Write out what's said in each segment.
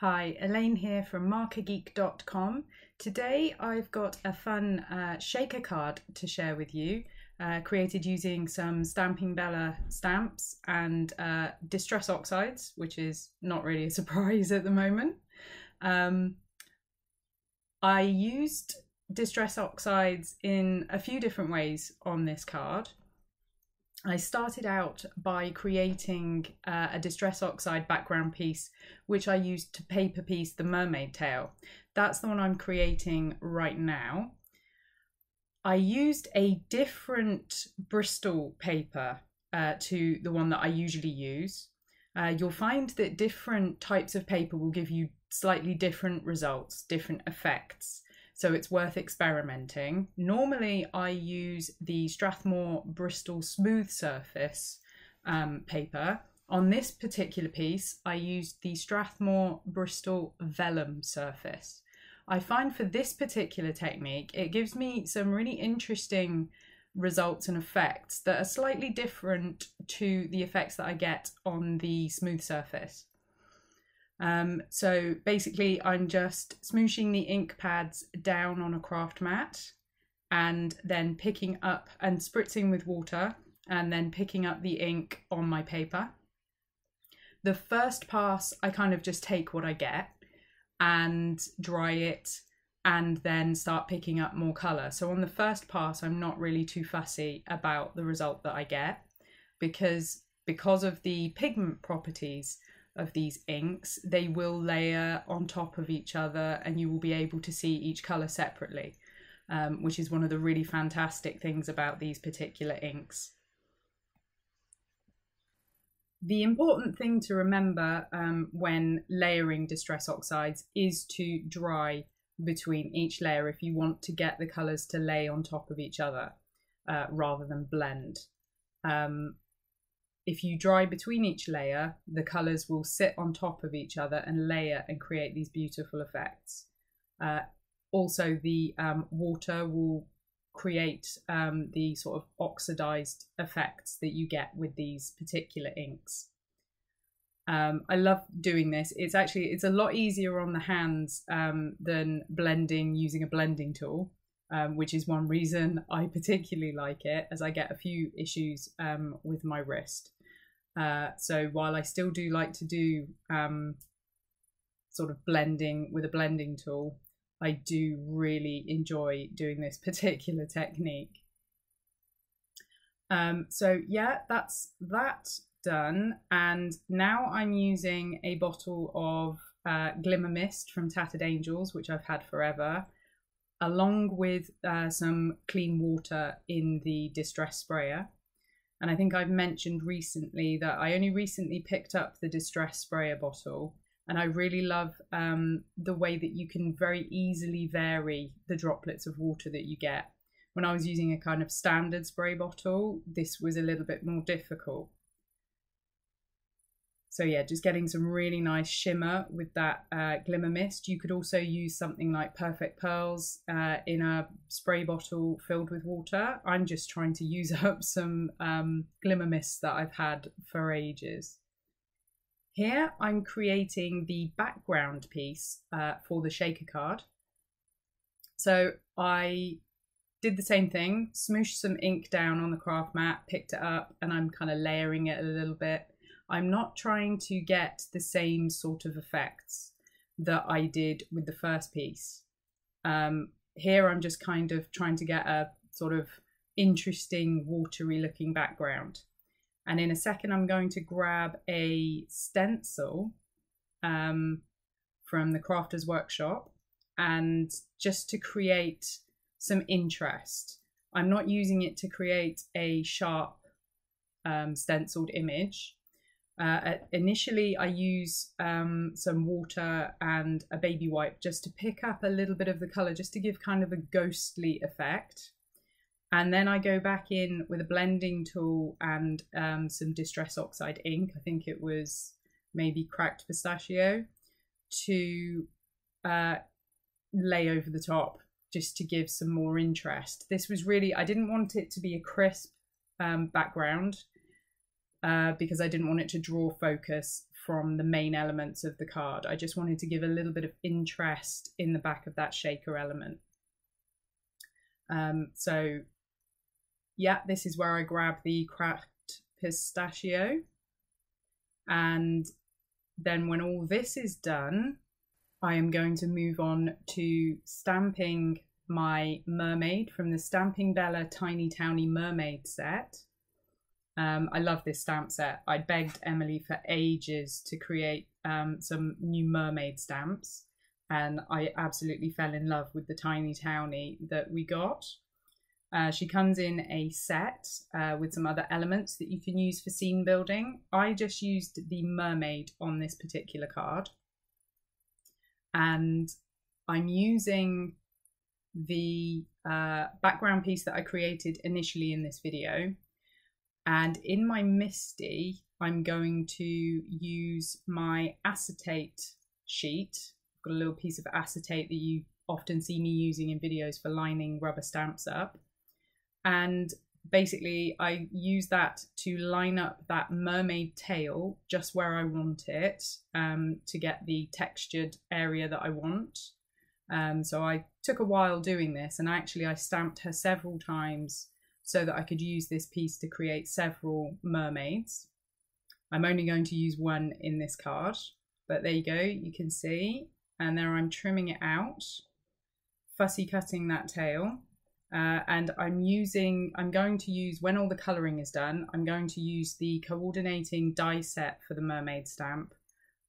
Hi, Elaine here from markergeek.com. Today I've got a fun uh, shaker card to share with you, uh, created using some Stamping Bella stamps and uh, Distress Oxides, which is not really a surprise at the moment. Um, I used Distress Oxides in a few different ways on this card. I started out by creating uh, a Distress Oxide background piece, which I used to paper piece the mermaid tail. That's the one I'm creating right now. I used a different Bristol paper uh, to the one that I usually use. Uh, you'll find that different types of paper will give you slightly different results, different effects so it's worth experimenting. Normally, I use the Strathmore Bristol Smooth Surface um, paper. On this particular piece, I used the Strathmore Bristol Vellum Surface. I find for this particular technique, it gives me some really interesting results and effects that are slightly different to the effects that I get on the smooth surface. Um, so basically, I'm just smooshing the ink pads down on a craft mat and then picking up and spritzing with water and then picking up the ink on my paper. The first pass, I kind of just take what I get and dry it and then start picking up more colour. So on the first pass, I'm not really too fussy about the result that I get because because of the pigment properties of these inks, they will layer on top of each other and you will be able to see each colour separately, um, which is one of the really fantastic things about these particular inks. The important thing to remember um, when layering Distress Oxides is to dry between each layer if you want to get the colours to lay on top of each other uh, rather than blend. Um, if you dry between each layer, the colours will sit on top of each other and layer and create these beautiful effects. Uh, also, the um, water will create um, the sort of oxidized effects that you get with these particular inks. Um, I love doing this. It's actually it's a lot easier on the hands um, than blending using a blending tool, um, which is one reason I particularly like it, as I get a few issues um, with my wrist. Uh, so while I still do like to do um, sort of blending with a blending tool, I do really enjoy doing this particular technique. Um, so yeah, that's that done. And now I'm using a bottle of uh, Glimmer Mist from Tattered Angels, which I've had forever, along with uh, some clean water in the Distress Sprayer. And I think I've mentioned recently that I only recently picked up the Distress Sprayer bottle. And I really love um, the way that you can very easily vary the droplets of water that you get. When I was using a kind of standard spray bottle, this was a little bit more difficult. So yeah, just getting some really nice shimmer with that uh, glimmer mist. You could also use something like Perfect Pearls uh, in a spray bottle filled with water. I'm just trying to use up some um, glimmer mists that I've had for ages. Here I'm creating the background piece uh, for the shaker card. So I did the same thing, smooshed some ink down on the craft mat, picked it up, and I'm kind of layering it a little bit I'm not trying to get the same sort of effects that I did with the first piece. Um, here I'm just kind of trying to get a sort of interesting watery looking background. And in a second, I'm going to grab a stencil um, from the Crafters Workshop and just to create some interest. I'm not using it to create a sharp um, stenciled image. Uh, initially, I use um, some water and a baby wipe just to pick up a little bit of the colour, just to give kind of a ghostly effect. And then I go back in with a blending tool and um, some Distress Oxide ink. I think it was maybe cracked pistachio to uh, lay over the top just to give some more interest. This was really, I didn't want it to be a crisp um, background uh, because I didn't want it to draw focus from the main elements of the card. I just wanted to give a little bit of interest in the back of that shaker element. Um, so yeah, this is where I grab the cracked pistachio. And then when all this is done, I am going to move on to stamping my mermaid from the Stamping Bella Tiny Townie Mermaid set. Um, I love this stamp set. I begged Emily for ages to create um, some new mermaid stamps, and I absolutely fell in love with the Tiny townie that we got. Uh, she comes in a set uh, with some other elements that you can use for scene building. I just used the mermaid on this particular card. And I'm using the uh, background piece that I created initially in this video. And in my MISTI, I'm going to use my acetate sheet. I've got a little piece of acetate that you often see me using in videos for lining rubber stamps up and basically I use that to line up that mermaid tail just where I want it um, to get the textured area that I want. Um, so I took a while doing this and actually I stamped her several times so that I could use this piece to create several mermaids. I'm only going to use one in this card, but there you go, you can see. And there I'm trimming it out, fussy cutting that tail. Uh, and I'm using, I'm going to use, when all the colouring is done, I'm going to use the coordinating die set for the mermaid stamp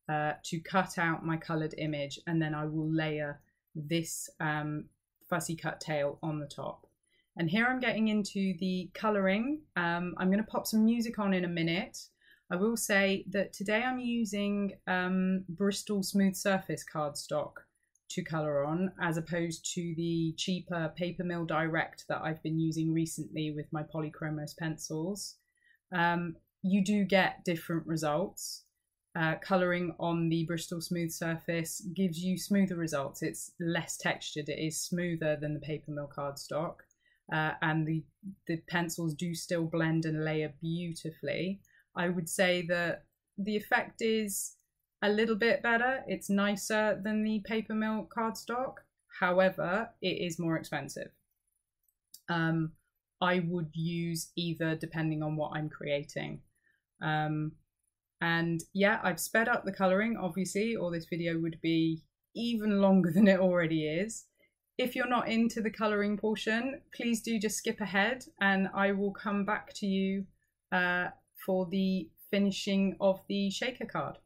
uh, to cut out my coloured image and then I will layer this um, fussy cut tail on the top. And here I'm getting into the colouring. Um, I'm going to pop some music on in a minute. I will say that today I'm using um, Bristol Smooth Surface cardstock to colour on as opposed to the cheaper Paper Mill Direct that I've been using recently with my Polychromos pencils. Um, you do get different results. Uh, colouring on the Bristol Smooth surface gives you smoother results. It's less textured, it is smoother than the Paper Mill cardstock. Uh, and the, the pencils do still blend and layer beautifully. I would say that the effect is a little bit better. It's nicer than the paper mill cardstock. However, it is more expensive. Um, I would use either depending on what I'm creating. Um, and yeah, I've sped up the colouring, obviously, or this video would be even longer than it already is. If you're not into the colouring portion, please do just skip ahead and I will come back to you uh, for the finishing of the shaker card.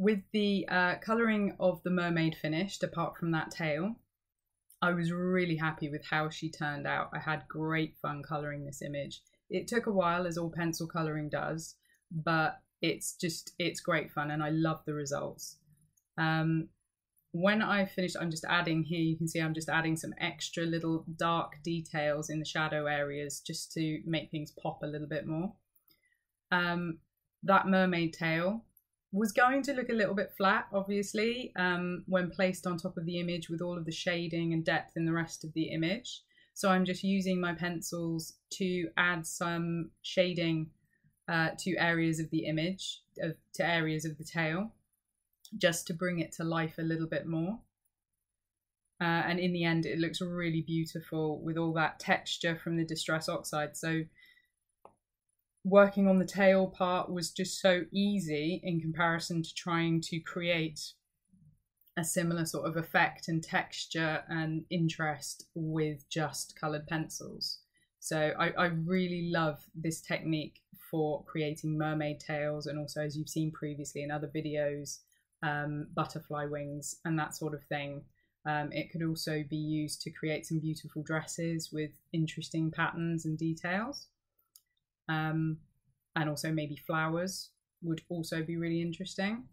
With the uh, colouring of the mermaid finished, apart from that tail, I was really happy with how she turned out. I had great fun colouring this image. It took a while, as all pencil colouring does, but it's just, it's great fun and I love the results. Um, when I finished, I'm just adding here, you can see I'm just adding some extra little dark details in the shadow areas just to make things pop a little bit more. Um, that mermaid tail was going to look a little bit flat, obviously, um, when placed on top of the image with all of the shading and depth in the rest of the image. So I'm just using my pencils to add some shading uh, to areas of the image, uh, to areas of the tail, just to bring it to life a little bit more. Uh, and in the end, it looks really beautiful with all that texture from the Distress Oxide. So working on the tail part was just so easy in comparison to trying to create a similar sort of effect and texture and interest with just colored pencils. So I, I really love this technique for creating mermaid tails and also as you've seen previously in other videos, um, butterfly wings and that sort of thing. Um, it could also be used to create some beautiful dresses with interesting patterns and details. Um, and also maybe flowers would also be really interesting.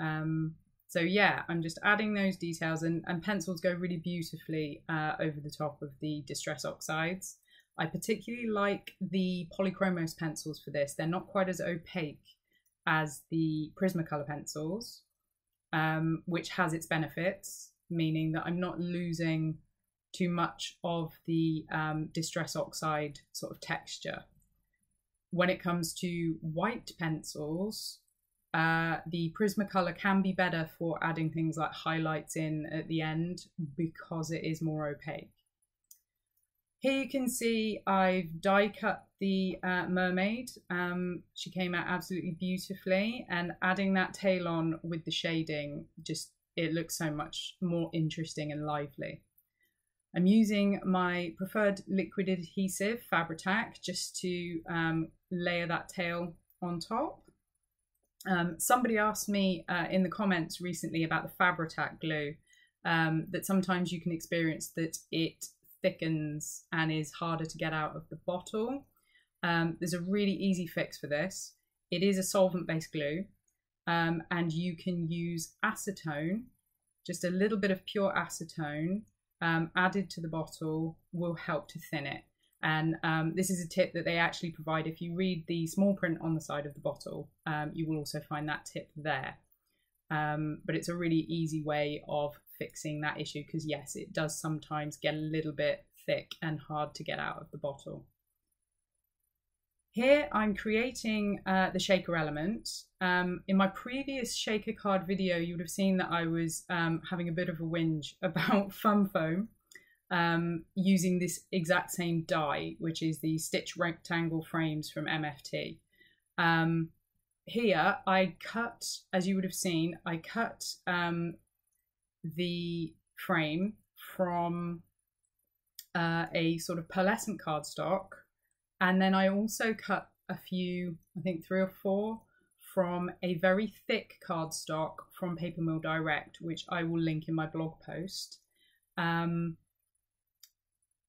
Um, so yeah, I'm just adding those details and, and pencils go really beautifully uh, over the top of the Distress Oxides. I particularly like the Polychromos pencils for this. They're not quite as opaque as the Prismacolor pencils, um, which has its benefits, meaning that I'm not losing too much of the um, Distress Oxide sort of texture. When it comes to white pencils, uh, the Prismacolor can be better for adding things like highlights in at the end because it is more opaque. Here you can see I've die cut the uh, mermaid. Um, she came out absolutely beautifully and adding that tail on with the shading just it looks so much more interesting and lively. I'm using my preferred liquid adhesive Fabri-Tac just to um, layer that tail on top. Um, somebody asked me uh, in the comments recently about the Fabri-Tac glue um, that sometimes you can experience that it thickens and is harder to get out of the bottle. Um, there's a really easy fix for this. It is a solvent-based glue, um, and you can use acetone, just a little bit of pure acetone um, added to the bottle will help to thin it. And um, this is a tip that they actually provide. If you read the small print on the side of the bottle, um, you will also find that tip there. Um, but it's a really easy way of fixing that issue because yes, it does sometimes get a little bit thick and hard to get out of the bottle. Here I'm creating uh, the shaker element. Um, in my previous shaker card video, you would have seen that I was um, having a bit of a whinge about fun foam um, using this exact same die, which is the stitch rectangle frames from MFT. Um, here I cut, as you would have seen, I cut um, the frame from uh, a sort of pearlescent cardstock. And then I also cut a few, I think three or four, from a very thick cardstock from Paper Mill Direct, which I will link in my blog post. Um,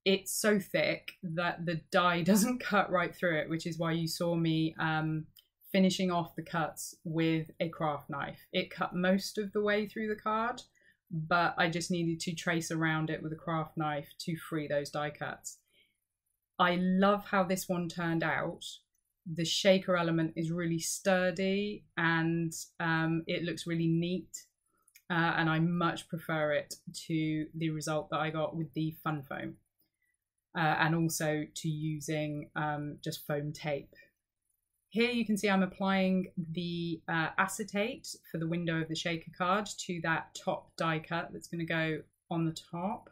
it's so thick that the die doesn't cut right through it, which is why you saw me um, finishing off the cuts with a craft knife. It cut most of the way through the card, but I just needed to trace around it with a craft knife to free those die cuts. I love how this one turned out. The shaker element is really sturdy and um, it looks really neat. Uh, and I much prefer it to the result that I got with the Fun Foam. Uh, and also to using um, just foam tape here you can see I'm applying the uh, acetate for the window of the shaker card to that top die cut that's going to go on the top.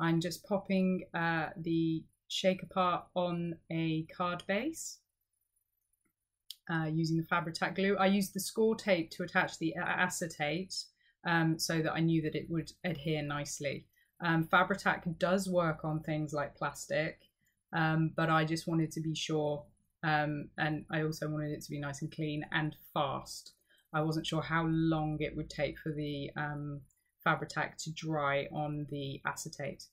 I'm just popping uh, the shaker part on a card base uh, using the Fabri-Tac glue. I used the score tape to attach the acetate um, so that I knew that it would adhere nicely. Um, Fabri-Tac does work on things like plastic, um, but I just wanted to be sure um, and I also wanted it to be nice and clean and fast. I wasn't sure how long it would take for the um, Fabri-Tac to dry on the acetate.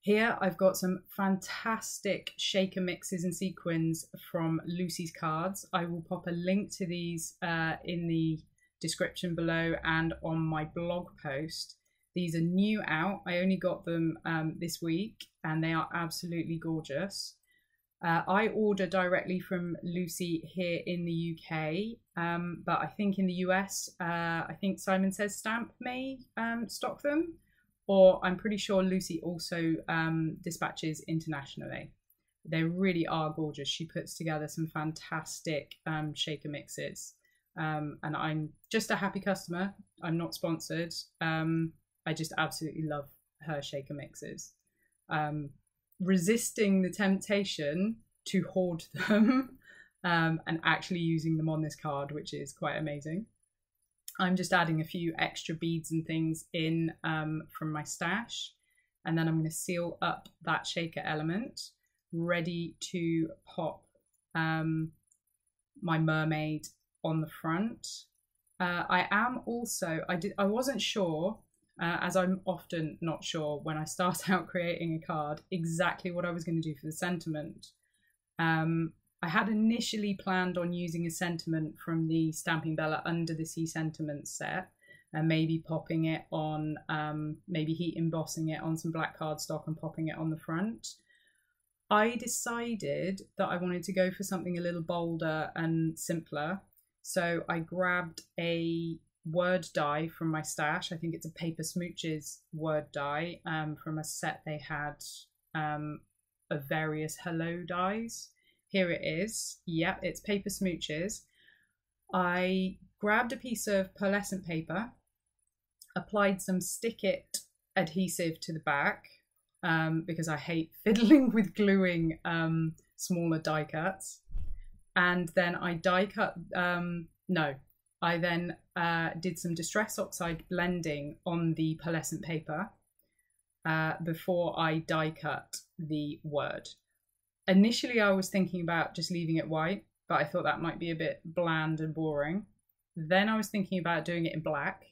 Here I've got some fantastic shaker mixes and sequins from Lucy's cards. I will pop a link to these uh, in the description below and on my blog post. These are new out. I only got them um, this week and they are absolutely gorgeous. Uh, I order directly from Lucy here in the UK, um, but I think in the US, uh, I think Simon Says Stamp may um, stock them, or I'm pretty sure Lucy also um, dispatches internationally. They really are gorgeous. She puts together some fantastic um, shaker mixes, um, and I'm just a happy customer. I'm not sponsored. Um, I just absolutely love her shaker mixes. Um, resisting the temptation to hoard them um, and actually using them on this card, which is quite amazing. I'm just adding a few extra beads and things in um, from my stash, and then I'm going to seal up that shaker element, ready to pop um, my mermaid on the front. Uh, I am also I did I wasn't sure uh, as I'm often not sure when I start out creating a card exactly what I was going to do for the sentiment. Um, I had initially planned on using a sentiment from the Stamping Bella Under the Sea Sentiment set and maybe popping it on, um, maybe heat embossing it on some black cardstock and popping it on the front. I decided that I wanted to go for something a little bolder and simpler. So I grabbed a word die from my stash. I think it's a Paper Smooches word die um, from a set they had um, of various hello dies. Here it is. Yep, it's Paper Smooches. I grabbed a piece of pearlescent paper, applied some stick it adhesive to the back um, because I hate fiddling with gluing um, smaller die cuts. And then I die cut, um, no, I then uh, did some distress oxide blending on the pearlescent paper uh, before I die cut the word. Initially, I was thinking about just leaving it white, but I thought that might be a bit bland and boring. Then I was thinking about doing it in black,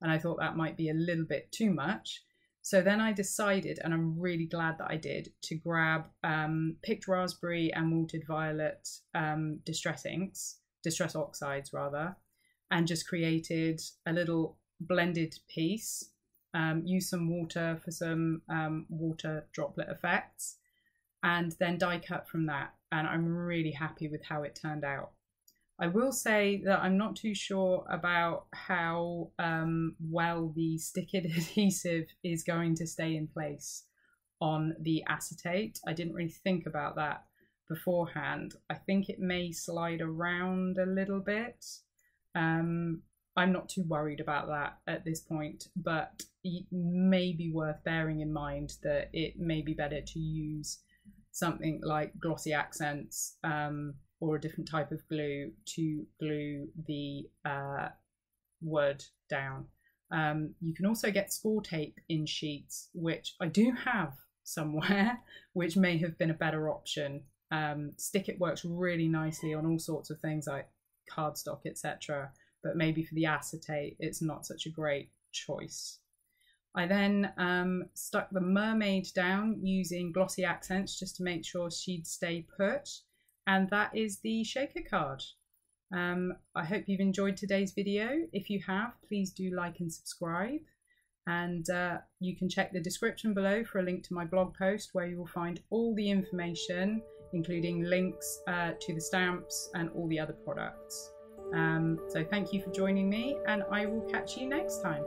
and I thought that might be a little bit too much. So then I decided, and I'm really glad that I did, to grab um, picked raspberry and wilted violet um, distress inks, distress oxides rather, and just created a little blended piece. Um, use some water for some um, water droplet effects, and then die cut from that. And I'm really happy with how it turned out. I will say that I'm not too sure about how um, well the stick-it adhesive is going to stay in place on the acetate. I didn't really think about that beforehand. I think it may slide around a little bit. Um, I'm not too worried about that at this point, but it may be worth bearing in mind that it may be better to use something like glossy accents um, or a different type of glue to glue the uh, word down. Um, you can also get score tape in sheets, which I do have somewhere, which may have been a better option. Um, stick it works really nicely on all sorts of things like cardstock, etc. But maybe for the acetate, it's not such a great choice. I then um, stuck the mermaid down using glossy accents just to make sure she'd stay put. And that is the shaker card. Um, I hope you've enjoyed today's video. If you have, please do like and subscribe. And uh, you can check the description below for a link to my blog post where you will find all the information, including links uh, to the stamps and all the other products. Um, so thank you for joining me, and I will catch you next time.